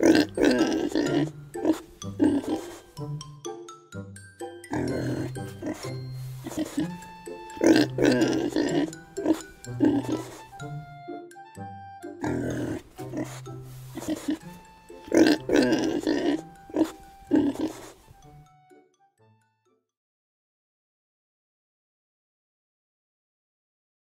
Right. Mm-hmm.